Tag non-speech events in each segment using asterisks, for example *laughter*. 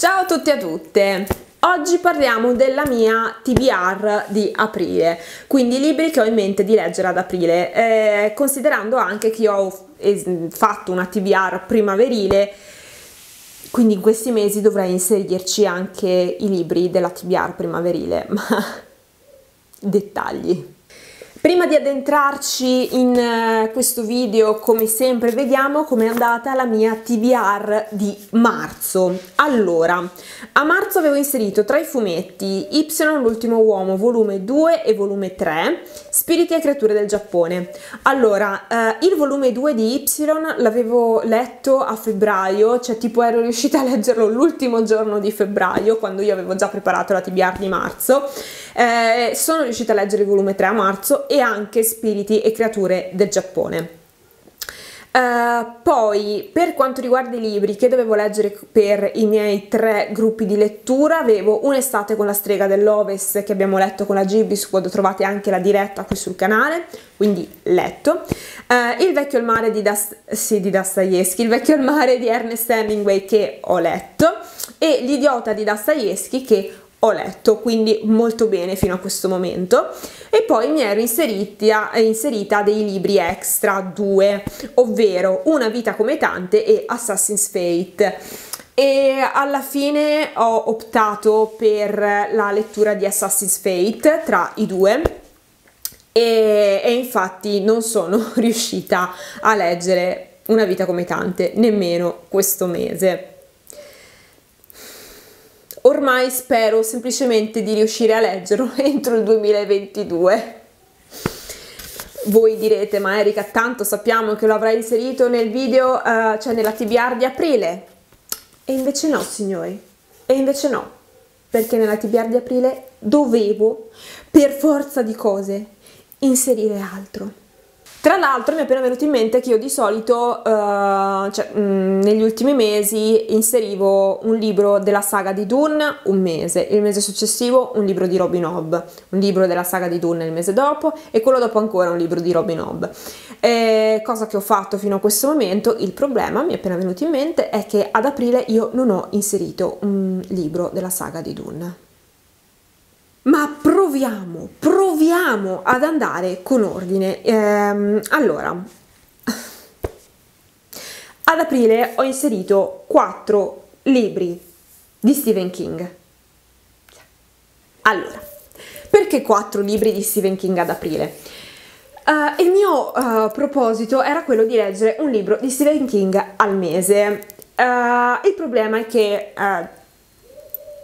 Ciao a tutti e a tutte! Oggi parliamo della mia TBR di aprile, quindi libri che ho in mente di leggere ad aprile, eh, considerando anche che ho fatto una TBR primaverile, quindi in questi mesi dovrei inserirci anche i libri della TBR primaverile, *laughs* ma dettagli. Prima di addentrarci in uh, questo video, come sempre, vediamo com'è andata la mia TBR di marzo. Allora, a marzo avevo inserito tra i fumetti Y, l'ultimo uomo, volume 2 e volume 3, Spiriti e creature del Giappone. Allora, uh, il volume 2 di Y l'avevo letto a febbraio, cioè tipo ero riuscita a leggerlo l'ultimo giorno di febbraio, quando io avevo già preparato la TBR di marzo. Eh, sono riuscita a leggere il volume 3 a marzo e anche Spiriti e creature del Giappone. Uh, poi per quanto riguarda i libri che dovevo leggere per i miei tre gruppi di lettura avevo Un'estate con la strega dell'Oves che abbiamo letto con la Gibis quando trovate anche la diretta qui sul canale quindi letto uh, Il vecchio al mare di, das- sì, di Dostoevsky Il vecchio al mare di Ernest Hemingway che ho letto e L'idiota di Dostoevsky che ho letto, quindi molto bene fino a questo momento. E poi mi ero inserita, inserita dei libri extra, due, ovvero Una vita come tante e Assassin's Fate. E alla fine ho optato per la lettura di Assassin's Fate tra i due. E, e infatti non sono *laughs* riuscita a leggere una vita come tante nemmeno questo mese ormai spero semplicemente di riuscire a leggerlo *laughs* entro il 2022. Voi direte, ma Erika, tanto sappiamo che lo avrai inserito nel video, uh, cioè nella TBR di aprile. E invece no, signori. E invece no. Perché nella TBR di aprile dovevo, per forza di cose, inserire altro. Tra l'altro mi è appena venuto in mente che io di solito, uh, cioè, mh, mm, negli ultimi mesi inserivo un libro della saga di Dune un mese, il mese successivo un libro di Robin Hobb, un libro della saga di Dune il mese dopo e quello dopo ancora un libro di Robin Hobb. E cosa che ho fatto fino a questo momento, il problema mi è appena venuto in mente è che ad aprile io non ho inserito un libro della saga di Dune ma proviamo, proviamo ad andare con ordine. Ehm, allora, ad aprile ho inserito quattro libri di Stephen King. Allora, perché quattro libri di Stephen King ad aprile? Uh, il mio uh, proposito era quello di leggere un libro di Stephen King al mese. Uh, il problema è che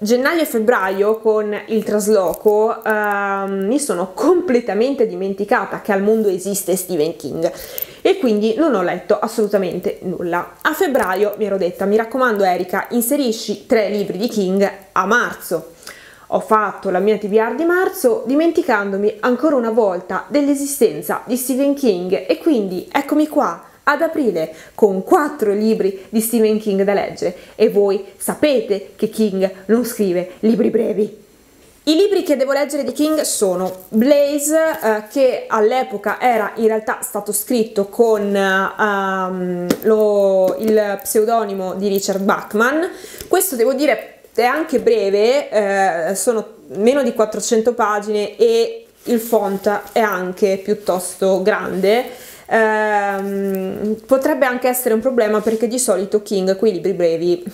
gennaio e febbraio con il trasloco uh, mi sono completamente dimenticata che al mondo esiste Stephen King e quindi non ho letto assolutamente nulla. A febbraio mi ero detta, mi raccomando Erika, inserisci tre libri di King a marzo. Ho fatto la mia TBR di marzo dimenticandomi ancora una volta dell'esistenza di Stephen King e quindi eccomi qua ad aprile con quattro libri di Stephen King da leggere e voi sapete che King non scrive libri brevi. I libri che devo leggere di King sono Blaze, eh, che all'epoca era in realtà stato scritto con um, lo, il pseudonimo di Richard Bachman. Questo devo dire è anche breve, eh, sono meno di 400 pagine e il font è anche piuttosto grande ehm, potrebbe anche essere un problema perché di solito King quei libri brevi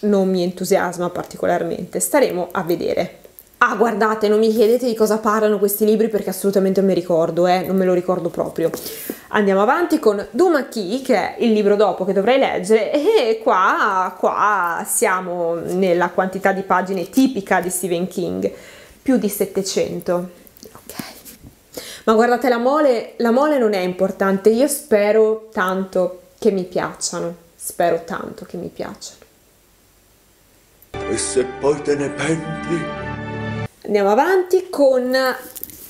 non mi entusiasma particolarmente staremo a vedere Ah, guardate, non mi chiedete di cosa parlano questi libri perché assolutamente non mi ricordo, eh, non me lo ricordo proprio. Andiamo avanti con Duma Key, che è il libro dopo che dovrei leggere, e qua, qua siamo nella quantità di pagine tipica di Stephen King, più di 700. Ma guardate, la mole, la mole non è importante, io spero tanto che mi piacciono, spero tanto che mi piacciono. E se poi te ne penti? Andiamo avanti con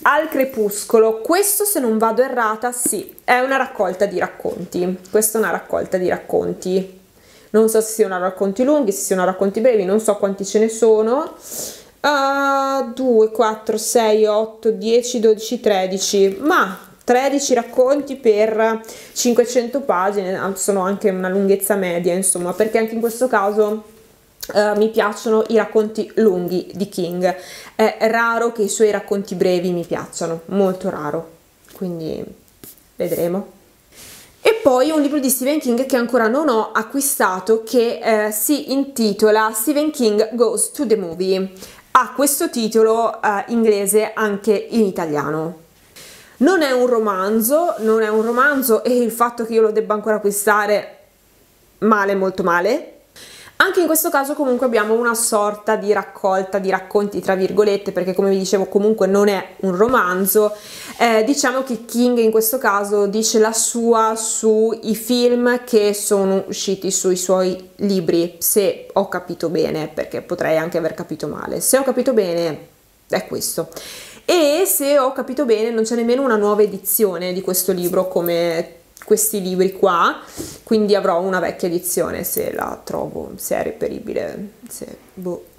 Al crepuscolo. Questo, se non vado errata, sì, è una raccolta di racconti. Questa è una raccolta di racconti. Non so se siano racconti lunghi, se siano racconti brevi, non so quanti ce ne sono uh, 2, 4, 6, 8, 10, 12, 13, ma 13 racconti per 500 pagine sono anche una lunghezza media, insomma, perché anche in questo caso Uh, mi piacciono i racconti lunghi di King, è raro che i suoi racconti brevi mi piacciono, molto raro, quindi vedremo. E poi un libro di Stephen King che ancora non ho acquistato che eh, si intitola Stephen King Goes to the Movie. Ha questo titolo eh, inglese anche in italiano. Non è un romanzo, non è un romanzo e il fatto che io lo debba ancora acquistare male, molto male, anche in questo caso comunque abbiamo una sorta di raccolta di racconti tra virgolette perché come vi dicevo comunque non è un romanzo, eh, diciamo che King in questo caso dice la sua sui film che sono usciti sui suoi libri, se ho capito bene perché potrei anche aver capito male, se ho capito bene è questo. E se ho capito bene non c'è nemmeno una nuova edizione di questo libro come questi libri qua, quindi avrò una vecchia edizione se la trovo, se è reperibile, se, boh.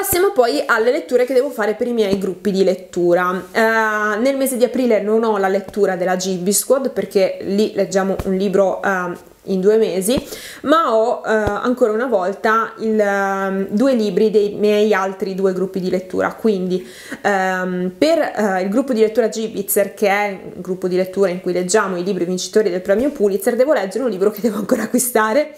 Passiamo poi alle letture che devo fare per i miei gruppi di lettura. Uh, nel mese di aprile non ho la lettura della GB Squad perché lì leggiamo un libro uh, in due mesi, ma ho eh, ancora una volta il, um, due libri dei miei altri due gruppi di lettura. Quindi um, per uh, il gruppo di lettura Gibitzer, che è un gruppo di lettura in cui leggiamo i libri vincitori del premio Pulitzer, devo leggere un libro che devo ancora acquistare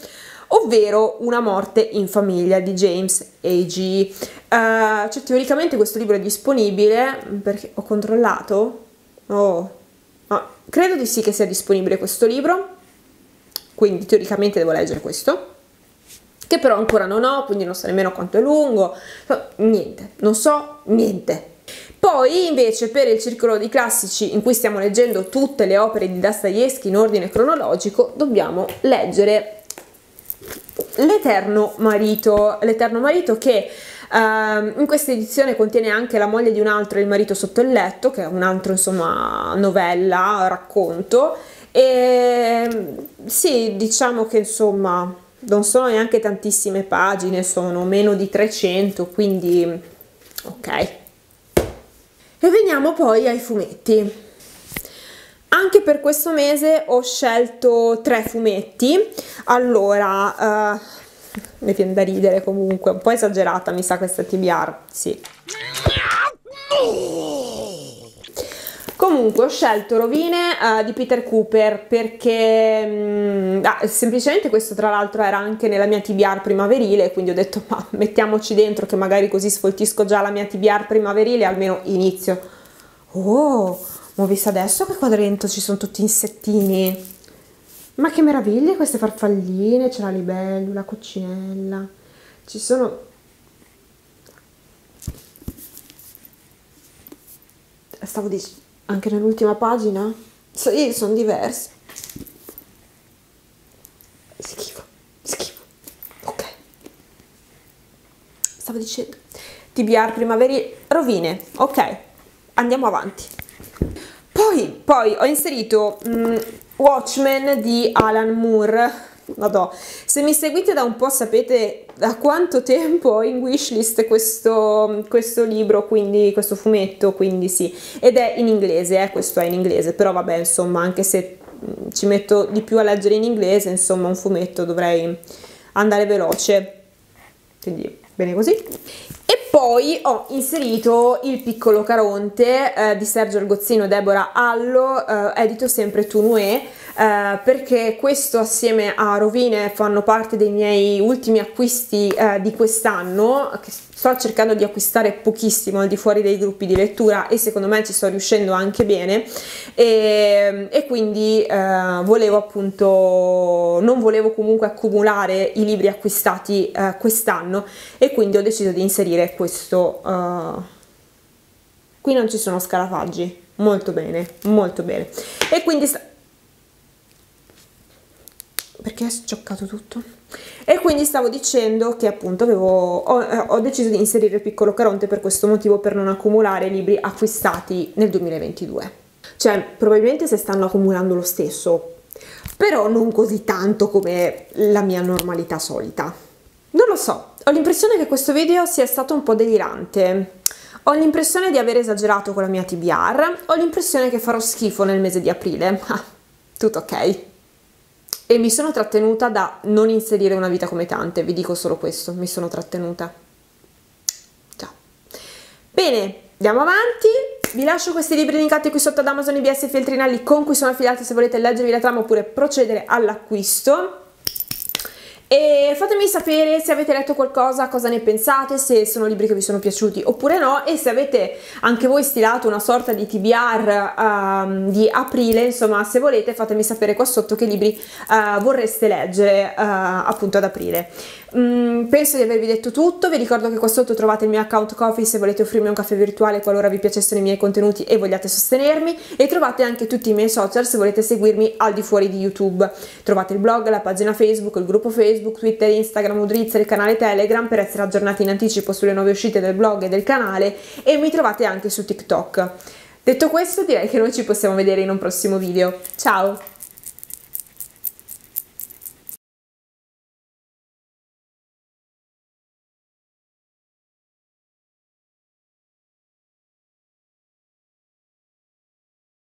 ovvero Una morte in famiglia di James A.G. Uh, cioè, teoricamente questo libro è disponibile perché ho controllato. Oh, no, credo di sì che sia disponibile questo libro quindi teoricamente devo leggere questo che però ancora non ho, quindi non so nemmeno quanto è lungo, niente, non so niente. Poi invece per il circolo di classici in cui stiamo leggendo tutte le opere di Dostoevsky in ordine cronologico, dobbiamo leggere L'Eterno Marito, L'Eterno Marito che uh, in questa edizione contiene anche La moglie di un altro e il marito sotto il letto, che è un altro insomma novella, racconto, e sì, diciamo che insomma non sono neanche tantissime pagine, sono meno di 300, quindi ok. E veniamo poi ai fumetti. Anche per questo mese ho scelto tre fumetti. Allora, uh, mi viene da ridere comunque, un po' esagerata mi sa questa TBR, sì. Comunque ho scelto Rovine uh, di Peter Cooper perché mh, mm, ah, semplicemente questo tra l'altro era anche nella mia TBR primaverile, quindi ho detto ma mettiamoci dentro che magari così sfoltisco già la mia TBR primaverile, almeno inizio. Oh, ho visto adesso che qua dentro ci sono tutti insettini. Ma che meraviglia queste farfalline, c'è la libellula, la coccinella. Ci sono stavo dicendo anche nell'ultima pagina? Sì, sono diverse. Schifo, schifo. Ok. Stavo dicendo. TBR primaveri, rovine. Ok, andiamo avanti. Poi, poi ho inserito mm, Watchmen di Alan Moore. Madò, se mi seguite da un po' sapete da quanto tempo ho in wishlist questo, questo libro, quindi questo fumetto, quindi sì, ed è in inglese, eh, questo è in inglese, però vabbè, insomma, anche se mm, ci metto di più a leggere in inglese, insomma, un fumetto dovrei andare veloce, quindi bene così. E poi ho inserito Il piccolo Caronte eh, di Sergio Argozzino e Deborah Allo, eh, edito sempre Tunue, eh, perché questo assieme a Rovine fanno parte dei miei ultimi acquisti eh, di quest'anno, che sto cercando di acquistare pochissimo al di fuori dei gruppi di lettura e secondo me ci sto riuscendo anche bene e, e quindi eh, volevo appunto, non volevo comunque accumulare i libri acquistati eh, quest'anno e quindi ho deciso di inserire questo. Uh, qui non ci sono scarafaggi, molto bene, molto bene. E quindi perché è scioccato tutto. E quindi stavo dicendo che appunto avevo, ho, ho, deciso di inserire il piccolo Caronte per questo motivo, per non accumulare libri acquistati nel 2022. Cioè, probabilmente se stanno accumulando lo stesso, però non così tanto come la mia normalità solita. Non lo so, ho l'impressione che questo video sia stato un po' delirante. Ho l'impressione di aver esagerato con la mia TBR, ho l'impressione che farò schifo nel mese di aprile. *laughs* Ah, tutto ok. E mi sono trattenuta da non inserire una vita come tante, vi dico solo questo, mi sono trattenuta. Ciao. Bene, andiamo avanti. Vi lascio questi libri linkati qui sotto ad Amazon IBS Feltrinelli con cui sono affiliati se volete leggervi la trama oppure procedere all'acquisto. E fatemi sapere se avete letto qualcosa, cosa ne pensate, se sono libri che vi sono piaciuti oppure no e se avete anche voi stilato una sorta di TBR um, ehm, di aprile, insomma se volete fatemi sapere qua sotto che libri uh, vorreste leggere uh, appunto ad aprile. Mm, penso di avervi detto tutto, vi ricordo che qua sotto trovate il mio account Coffee se volete offrirmi un caffè virtuale qualora vi piacessero i miei contenuti e vogliate sostenermi e trovate anche tutti i miei social se volete seguirmi al di fuori di YouTube. Trovate il blog, la pagina Facebook, il gruppo Facebook, Twitter, Instagram, Udrizza, il canale Telegram per essere aggiornati in anticipo sulle nuove uscite del blog e del canale e mi trovate anche su TikTok. Detto questo direi che noi ci possiamo vedere in un prossimo video. Ciao!